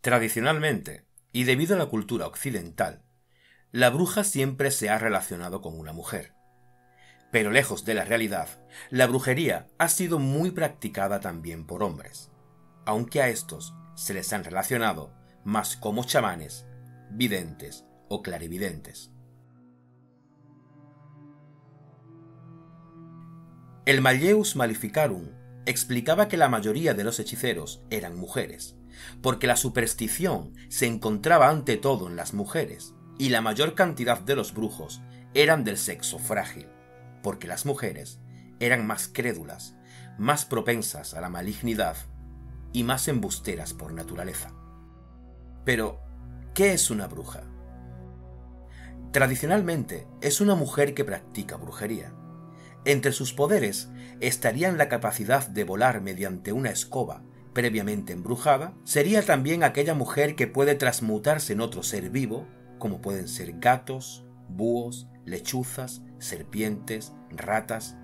Tradicionalmente, y debido a la cultura occidental, la bruja siempre se ha relacionado con una mujer. Pero lejos de la realidad, la brujería ha sido muy practicada también por hombres, aunque a estos se les han relacionado más como chamanes, videntes o clarividentes. El Malleus Maleficarum explicaba que la mayoría de los hechiceros eran mujeres, porque la superstición se encontraba ante todo en las mujeres, y la mayor cantidad de los brujos eran del sexo frágil, porque las mujeres eran más crédulas, más propensas a la malignidad y más embusteras por naturaleza. Pero, ¿qué es una bruja? Tradicionalmente es una mujer que practica brujería. Entre sus poderes estarían la capacidad de volar mediante una escoba previamente embrujada, sería también aquella mujer que puede transmutarse en otro ser vivo, como pueden ser gatos, búhos, lechuzas, serpientes, ratas,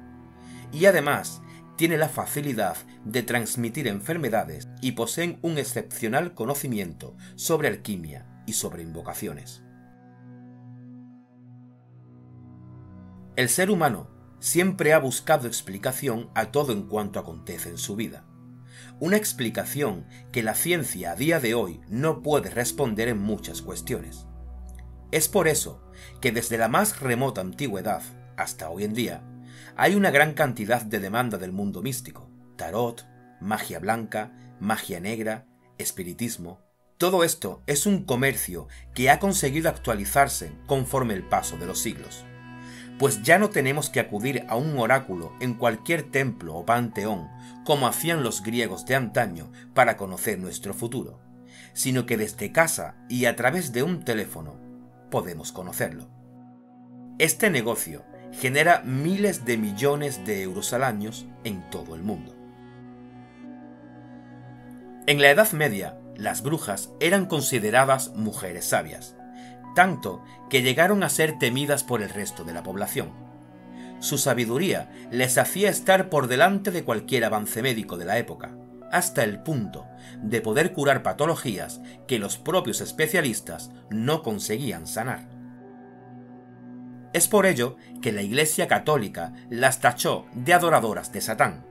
y además tiene la facilidad de transmitir enfermedades y poseen un excepcional conocimiento sobre alquimia y sobre invocaciones. El ser humano siempre ha buscado explicación a todo en cuanto acontece en su vida una explicación que la ciencia a día de hoy no puede responder en muchas cuestiones. Es por eso que desde la más remota antigüedad hasta hoy en día hay una gran cantidad de demanda del mundo místico, tarot, magia blanca, magia negra, espiritismo. Todo esto es un comercio que ha conseguido actualizarse conforme el paso de los siglos pues ya no tenemos que acudir a un oráculo en cualquier templo o panteón, como hacían los griegos de antaño, para conocer nuestro futuro, sino que desde casa y a través de un teléfono podemos conocerlo. Este negocio genera miles de millones de euros al año en todo el mundo. En la Edad Media, las brujas eran consideradas mujeres sabias, tanto que llegaron a ser temidas por el resto de la población. Su sabiduría les hacía estar por delante de cualquier avance médico de la época, hasta el punto de poder curar patologías que los propios especialistas no conseguían sanar. Es por ello que la Iglesia Católica las tachó de adoradoras de Satán,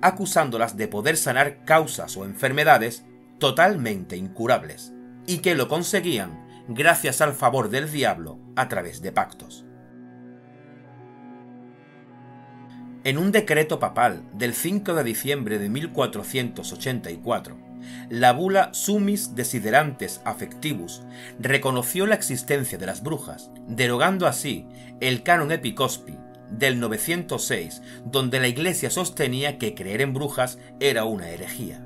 acusándolas de poder sanar causas o enfermedades totalmente incurables, y que lo conseguían gracias al favor del diablo a través de pactos. En un decreto papal del 5 de diciembre de 1484, la bula Sumis Desiderantes Affectivus reconoció la existencia de las brujas, derogando así el canon Epicospi del 906, donde la Iglesia sostenía que creer en brujas era una herejía.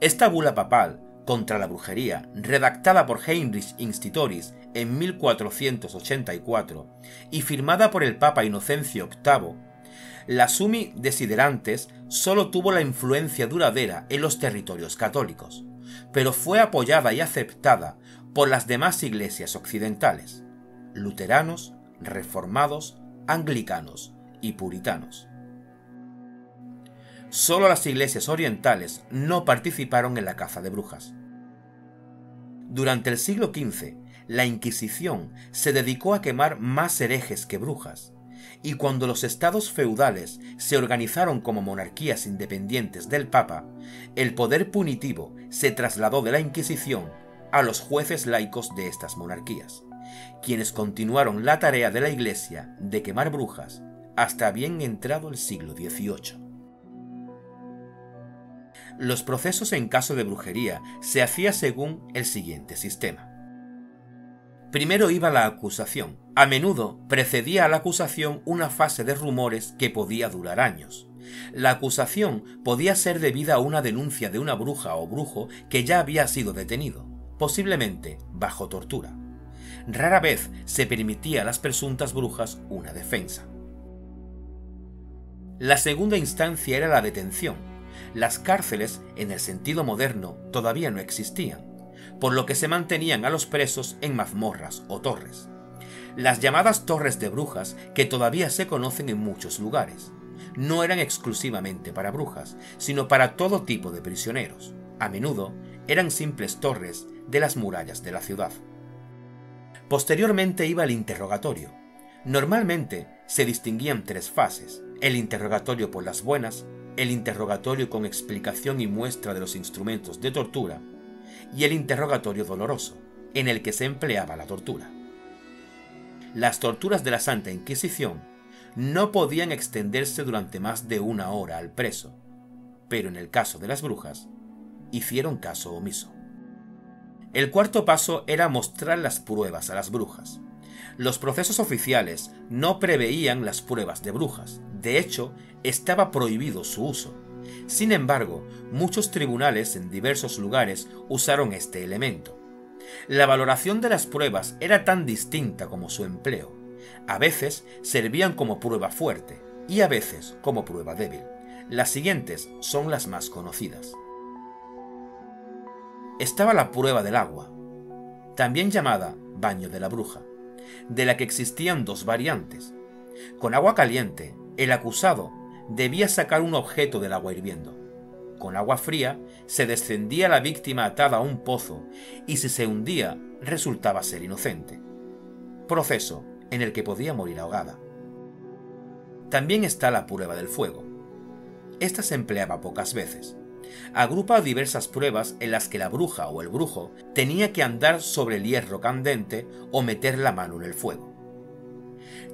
Esta bula papal contra la brujería, redactada por Heinrich Institoris en 1484 y firmada por el Papa Inocencio VIII, la Sumi Desiderantes solo tuvo la influencia duradera en los territorios católicos, pero fue apoyada y aceptada por las demás iglesias occidentales, luteranos, reformados, anglicanos y puritanos. Solo las iglesias orientales no participaron en la caza de brujas. Durante el siglo XV, la Inquisición se dedicó a quemar más herejes que brujas, y cuando los estados feudales se organizaron como monarquías independientes del Papa, el poder punitivo se trasladó de la Inquisición a los jueces laicos de estas monarquías, quienes continuaron la tarea de la Iglesia de quemar brujas hasta bien entrado el siglo XVIII. Los procesos en caso de brujería se hacía según el siguiente sistema. Primero iba la acusación. A menudo precedía a la acusación una fase de rumores que podía durar años. La acusación podía ser debida a una denuncia de una bruja o brujo que ya había sido detenido, posiblemente bajo tortura. Rara vez se permitía a las presuntas brujas una defensa. La segunda instancia era la detención, las cárceles, en el sentido moderno, todavía no existían, por lo que se mantenían a los presos en mazmorras o torres. Las llamadas torres de brujas, que todavía se conocen en muchos lugares, no eran exclusivamente para brujas, sino para todo tipo de prisioneros. A menudo eran simples torres de las murallas de la ciudad. Posteriormente iba el interrogatorio. Normalmente se distinguían tres fases, el interrogatorio por las buenas, el interrogatorio con explicación y muestra de los instrumentos de tortura, y el interrogatorio doloroso, en el que se empleaba la tortura. Las torturas de la Santa Inquisición no podían extenderse durante más de una hora al preso, pero en el caso de las brujas, hicieron caso omiso. El cuarto paso era mostrar las pruebas a las brujas. Los procesos oficiales no preveían las pruebas de brujas, de hecho, estaba prohibido su uso. Sin embargo, muchos tribunales en diversos lugares usaron este elemento. La valoración de las pruebas era tan distinta como su empleo. A veces servían como prueba fuerte y a veces como prueba débil. Las siguientes son las más conocidas. Estaba la prueba del agua, también llamada baño de la bruja, de la que existían dos variantes. Con agua caliente, el acusado debía sacar un objeto del agua hirviendo. Con agua fría se descendía la víctima atada a un pozo y si se hundía resultaba ser inocente. Proceso en el que podía morir ahogada. También está la prueba del fuego. Esta se empleaba pocas veces. Agrupa diversas pruebas en las que la bruja o el brujo tenía que andar sobre el hierro candente o meter la mano en el fuego.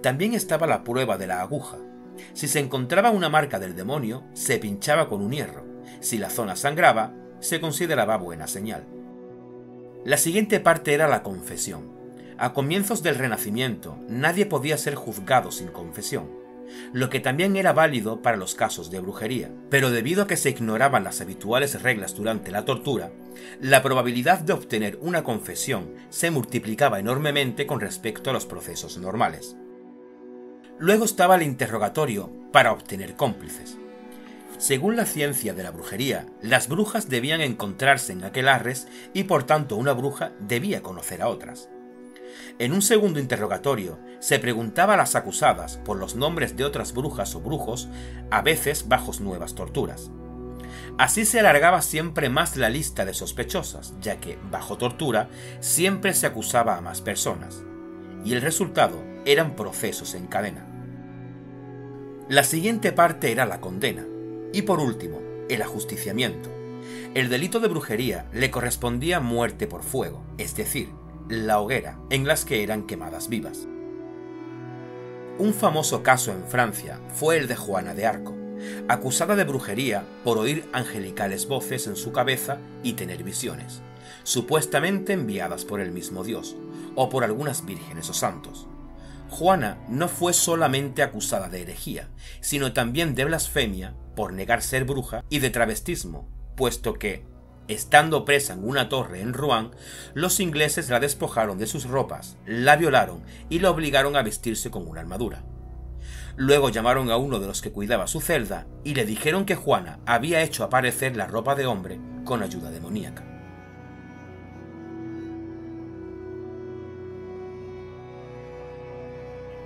También estaba la prueba de la aguja. Si se encontraba una marca del demonio, se pinchaba con un hierro. Si la zona sangraba, se consideraba buena señal. La siguiente parte era la confesión. A comienzos del Renacimiento, nadie podía ser juzgado sin confesión, lo que también era válido para los casos de brujería, pero debido a que se ignoraban las habituales reglas durante la tortura, la probabilidad de obtener una confesión se multiplicaba enormemente con respecto a los procesos normales. Luego estaba el interrogatorio para obtener cómplices. Según la ciencia de la brujería, las brujas debían encontrarse en aquel arres y por tanto una bruja debía conocer a otras. En un segundo interrogatorio, se preguntaba a las acusadas por los nombres de otras brujas o brujos, a veces bajo nuevas torturas. Así se alargaba siempre más la lista de sospechosas, ya que, bajo tortura, siempre se acusaba a más personas, y el resultado eran procesos en cadena. La siguiente parte era la condena, y por último, el ajusticiamiento. El delito de brujería le correspondía muerte por fuego, es decir, la hoguera, en las que eran quemadas vivas. Un famoso caso en Francia fue el de Juana de Arco, acusada de brujería por oír angelicales voces en su cabeza y tener visiones, supuestamente enviadas por el mismo Dios, o por algunas vírgenes o santos. Juana no fue solamente acusada de herejía, sino también de blasfemia por negar ser bruja y de travestismo, puesto que, Estando presa en una torre en Rouen, los ingleses la despojaron de sus ropas, la violaron y la obligaron a vestirse con una armadura. Luego llamaron a uno de los que cuidaba su celda y le dijeron que Juana había hecho aparecer la ropa de hombre con ayuda demoníaca.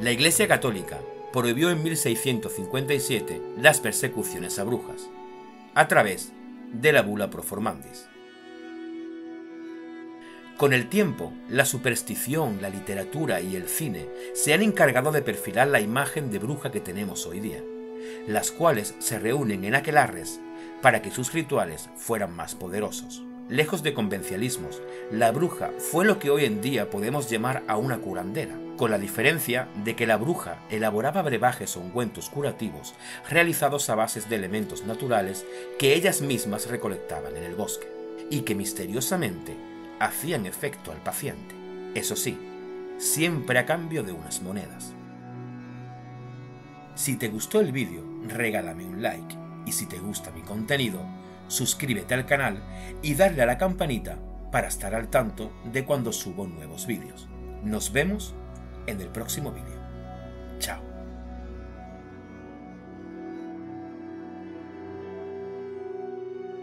La Iglesia Católica prohibió en 1657 las persecuciones a brujas, a través de la bula proformandis. Con el tiempo, la superstición, la literatura y el cine se han encargado de perfilar la imagen de bruja que tenemos hoy día, las cuales se reúnen en aquelarres para que sus rituales fueran más poderosos. Lejos de convencialismos, la bruja fue lo que hoy en día podemos llamar a una curandera, con la diferencia de que la bruja elaboraba brebajes o ungüentos curativos realizados a bases de elementos naturales que ellas mismas recolectaban en el bosque, y que misteriosamente hacían efecto al paciente. Eso sí, siempre a cambio de unas monedas. Si te gustó el vídeo, regálame un like, y si te gusta mi contenido, suscríbete al canal y darle a la campanita para estar al tanto de cuando subo nuevos vídeos. Nos vemos en el próximo vídeo.